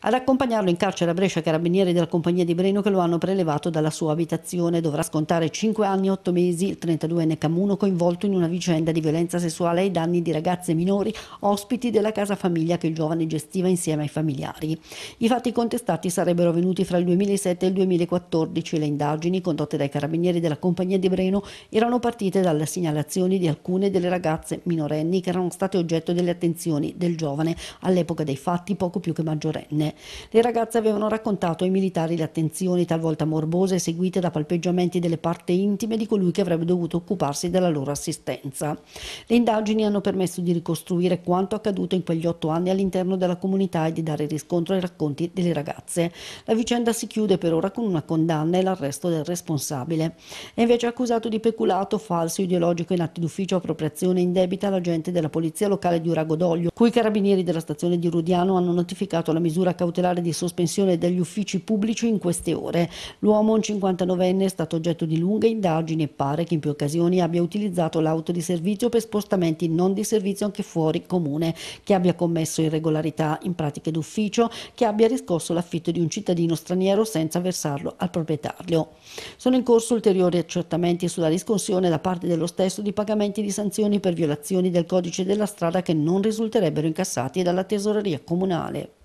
Ad accompagnarlo in carcere a Brescia carabinieri della compagnia di Breno che lo hanno prelevato dalla sua abitazione. Dovrà scontare 5 anni e 8 mesi il 32enne Camuno coinvolto in una vicenda di violenza sessuale ai danni di ragazze minori ospiti della casa famiglia che il giovane gestiva insieme ai familiari. I fatti contestati sarebbero avvenuti fra il 2007 e il 2014. Le indagini condotte dai carabinieri della compagnia di Breno erano partite dalle segnalazioni di alcune delle ragazze minorenni che erano state oggetto delle attenzioni del giovane all'epoca dei fatti poco più che maggiorenne. Le ragazze avevano raccontato ai militari le attenzioni talvolta morbose seguite da palpeggiamenti delle parti intime di colui che avrebbe dovuto occuparsi della loro assistenza. Le indagini hanno permesso di ricostruire quanto accaduto in quegli otto anni all'interno della comunità e di dare riscontro ai racconti delle ragazze. La vicenda si chiude per ora con una condanna e l'arresto del responsabile. È invece accusato di peculato, falso ideologico in atti d'ufficio, appropriazione indebita l'agente della polizia locale di Urago d'Olio, cui i carabinieri della stazione di Rudiano hanno notificato la misura cautelare di sospensione degli uffici pubblici in queste ore. L'uomo, un 59enne, è stato oggetto di lunghe indagini e pare che in più occasioni abbia utilizzato l'auto di servizio per spostamenti non di servizio anche fuori comune, che abbia commesso irregolarità in pratiche d'ufficio, che abbia riscosso l'affitto di un cittadino straniero senza versarlo al proprietario. Sono in corso ulteriori accertamenti sulla riscossione da parte dello stesso di pagamenti di sanzioni per violazioni del codice della strada che non risulterebbero incassati dalla tesoreria comunale.